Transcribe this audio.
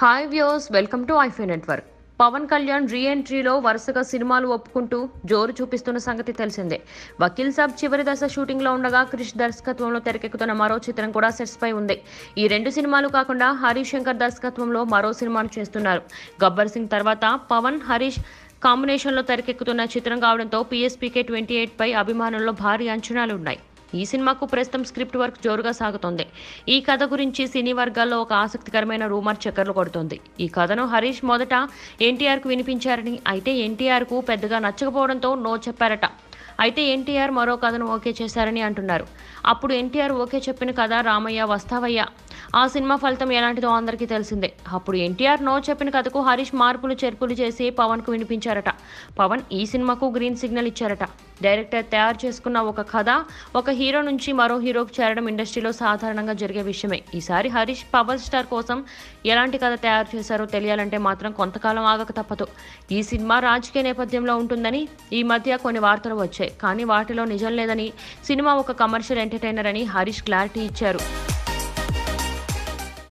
Hi views welcome to ఐఫై network Pawan Kalyan రీ ఎంట్రీలో వరుసగా సినిమాలు ఒప్పుకుంటూ జోరు చూపిస్తున్న సంగతి తెలిసిందే. వకీల్ సాబ్ చివరి దశ షూటింగ్లో ఉండగా క్రిష్ దర్శకత్వంలో తెరకెక్కుతున్న మరో చిత్రం కూడా సెట్స్ పై ఉంది. ఈ రెండు సినిమాలు కాకుండా హరీష్ శంకర్ దర్శకత్వంలో మరో సినిమాను చేస్తున్నారు. గబ్బర్ సింగ్ తర్వాత పవన్ హరీష్ కాంబినేషన్లో తెరకెక్కుతున్న చిత్రం కావడంతో పిఎస్పీకే ట్వంటీ ఎయిట్ పై అభిమానుల్లో భారీ అంచనాలు ఉన్నాయి ఈ సినిమాకు ప్రస్తుతం స్క్రిప్ట్ వర్క్ జోరుగా సాగుతోంది. ఈ కథ గురించి సినీ వర్గాల్లో ఒక ఆసక్తికరమైన రూమర్ చక్కర్లు కొడుతుంది. ఈ కథను హరీష్ మొదట ఎన్టీఆర్కు వినిపించారని అయితే ఎన్టీఆర్కు పెద్దగా నచ్చకపోవడంతో నో చెప్పారట. అయితే ఎన్టీఆర్ మరో కథను ఓకే చేశారని అంటున్నారు. అప్పుడు ఎన్టీఆర్ ఓకే చెప్పిన కథ రామయ్య వస్తావయ్య. ఆ సినిమా ఫలితం ఎలాంటిదో అందరికీ తెలిసిందే. అప్పుడు ఎన్టీఆర్ నో చెప్పిన కథకు హరీష్ మార్పులు చేర్పులు చేసి పవన్కు వినిపించారట. పవన్ ఈ సినిమాకు గ్రీన్ సిగ్నల్ ఇచ్చారట. డైరెక్టర్ తయారు చేసుకున్న ఒక కథ ఒక హీరో నుంచి మరో హీరోకు చేరడం ఇండస్ట్రీలో సాధారణంగా జరిగే విషయమే. ఈసారి హరీష్ పవర్ స్టార్ కోసం ఎలాంటి కథ తయారు చేశారో తెలియాలంటే మాత్రం కొంతకాలం ఆగక తప్పదు. ఈ సినిమా రాజకీయ నేపథ్యంలో ఉంటుందని ఈ మధ్య కొన్ని వార్తలు వచ్చాయి. కానీ వాటిలో నిజం లేదని సినిమా ఒక కమర్షియల్ ఎంటర్టైనర్ అని హరీష్ క్లారిటీ ఇచ్చారు.